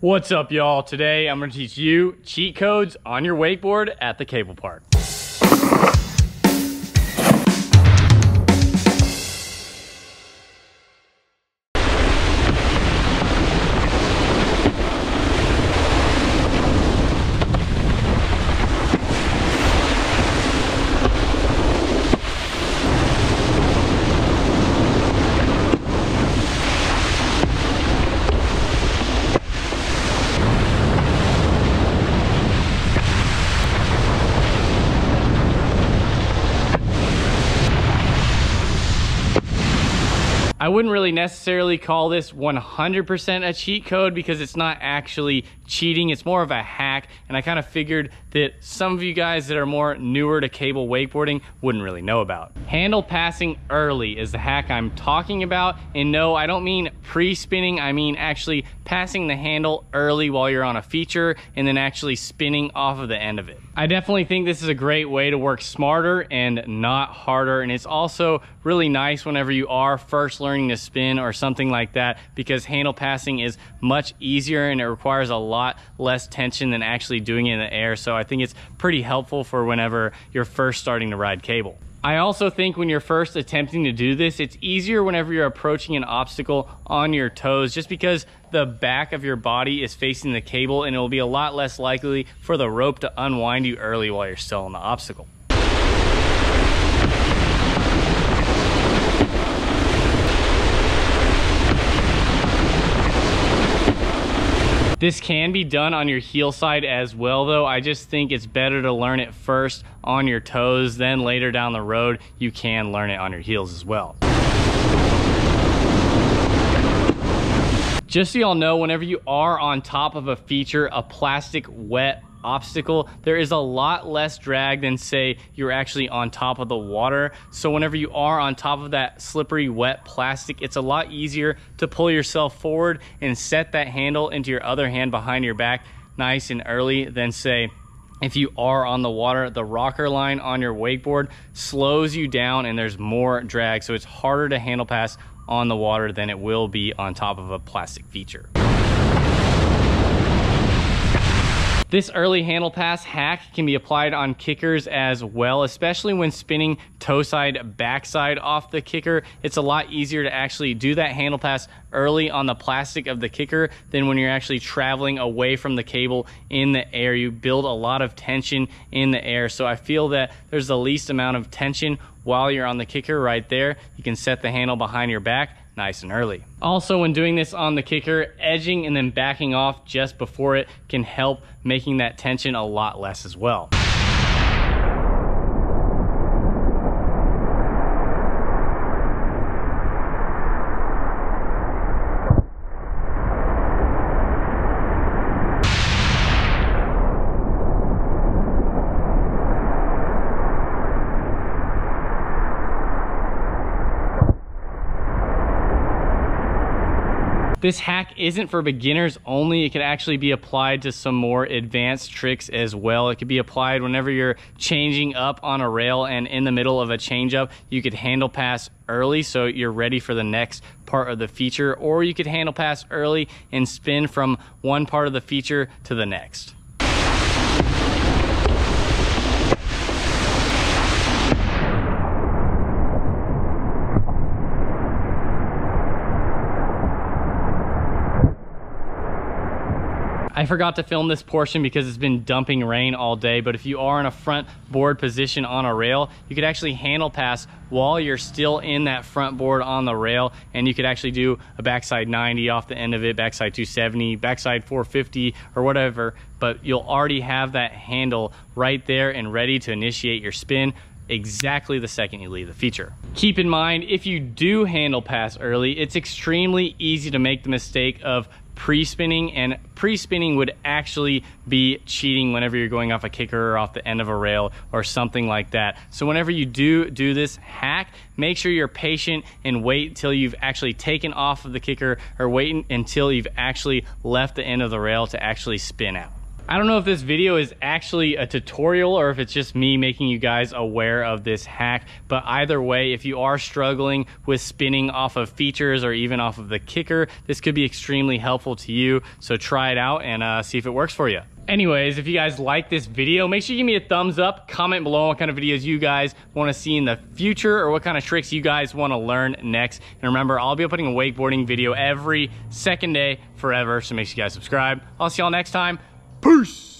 What's up y'all? Today I'm gonna teach you cheat codes on your wakeboard at the cable park. I wouldn't really necessarily call this 100% a cheat code because it's not actually cheating. It's more of a hack. And I kind of figured that some of you guys that are more newer to cable wakeboarding wouldn't really know about. Handle passing early is the hack I'm talking about. And no, I don't mean pre-spinning. I mean actually passing the handle early while you're on a feature and then actually spinning off of the end of it. I definitely think this is a great way to work smarter and not harder. And it's also really nice whenever you are first learning to spin or something like that because handle passing is much easier and it requires a lot less tension than actually doing it in the air. So I think it's pretty helpful for whenever you're first starting to ride cable. I also think when you're first attempting to do this, it's easier whenever you're approaching an obstacle on your toes just because the back of your body is facing the cable and it will be a lot less likely for the rope to unwind you early while you're still on the obstacle. This can be done on your heel side as well though. I just think it's better to learn it first on your toes, then later down the road, you can learn it on your heels as well. Just so y'all know, whenever you are on top of a feature, a plastic wet obstacle, there is a lot less drag than say you're actually on top of the water. So whenever you are on top of that slippery, wet plastic, it's a lot easier to pull yourself forward and set that handle into your other hand behind your back nice and early than say if you are on the water, the rocker line on your wakeboard slows you down and there's more drag. So it's harder to handle pass on the water than it will be on top of a plastic feature. This early handle pass hack can be applied on kickers as well, especially when spinning toe side, backside off the kicker. It's a lot easier to actually do that handle pass early on the plastic of the kicker than when you're actually traveling away from the cable in the air. You build a lot of tension in the air. So I feel that there's the least amount of tension while you're on the kicker right there. You can set the handle behind your back nice and early. Also, when doing this on the kicker, edging and then backing off just before it can help making that tension a lot less as well. This hack isn't for beginners only. It could actually be applied to some more advanced tricks as well. It could be applied whenever you're changing up on a rail and in the middle of a change up, you could handle pass early so you're ready for the next part of the feature, or you could handle pass early and spin from one part of the feature to the next. I forgot to film this portion because it's been dumping rain all day, but if you are in a front board position on a rail, you could actually handle pass while you're still in that front board on the rail, and you could actually do a backside 90 off the end of it, backside 270, backside 450, or whatever, but you'll already have that handle right there and ready to initiate your spin exactly the second you leave the feature. Keep in mind, if you do handle pass early, it's extremely easy to make the mistake of pre-spinning and pre-spinning would actually be cheating whenever you're going off a kicker or off the end of a rail or something like that. So whenever you do do this hack, make sure you're patient and wait until you've actually taken off of the kicker or wait until you've actually left the end of the rail to actually spin out. I don't know if this video is actually a tutorial or if it's just me making you guys aware of this hack, but either way, if you are struggling with spinning off of features or even off of the kicker, this could be extremely helpful to you. So try it out and uh, see if it works for you. Anyways, if you guys like this video, make sure you give me a thumbs up, comment below what kind of videos you guys want to see in the future or what kind of tricks you guys want to learn next. And remember, I'll be putting a wakeboarding video every second day forever, so make sure you guys subscribe. I'll see y'all next time. Peace.